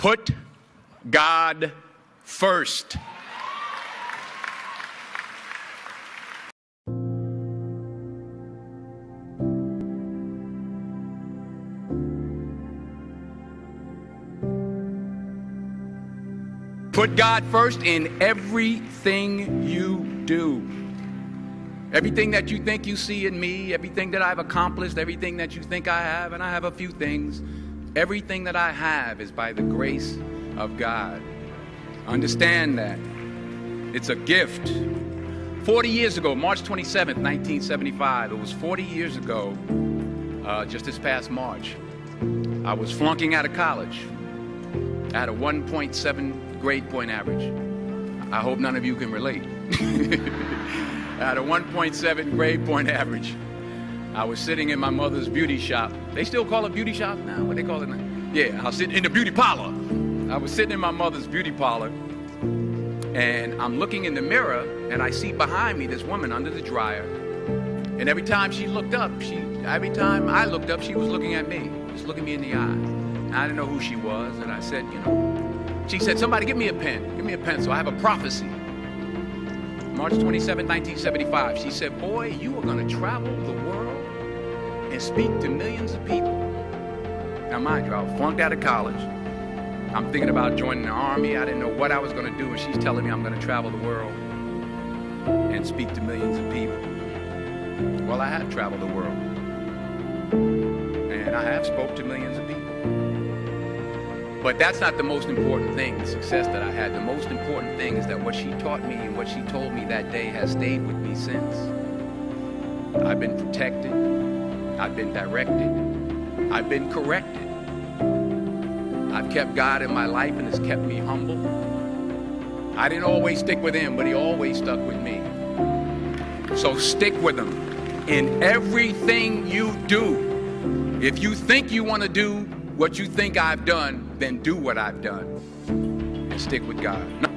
Put God first. Put God first in everything you do. Everything that you think you see in me, everything that I've accomplished, everything that you think I have, and I have a few things, everything that I have is by the grace of God. Understand that. It's a gift. 40 years ago, March 27th, 1975, it was 40 years ago, uh, just this past March, I was flunking out of college. I had a 1.7 grade point average. I hope none of you can relate. I had a 1.7 grade point average. I was sitting in my mother's beauty shop. They still call it beauty shop now? What they call it now? Yeah, I was sitting in the beauty parlor. I was sitting in my mother's beauty parlor, and I'm looking in the mirror, and I see behind me this woman under the dryer. And every time she looked up, she every time I looked up, she was looking at me, just looking me in the eye. I didn't know who she was, and I said, you know, she said, somebody give me a pen, give me a pencil. I have a prophecy. March 27, 1975. She said, boy, you are going to travel the world and speak to millions of people. Now, mind you, I was flunked out of college. I'm thinking about joining the army. I didn't know what I was going to do, and she's telling me I'm going to travel the world and speak to millions of people. Well, I have traveled the world, and I have spoke to millions of people. But that's not the most important thing, the success that I had. The most important thing is that what she taught me and what she told me that day has stayed with me since. I've been protected, I've been directed, I've been corrected. I've kept God in my life and it's kept me humble. I didn't always stick with him, but he always stuck with me. So stick with him in everything you do. If you think you want to do what you think I've done, then do what I've done and stick with God.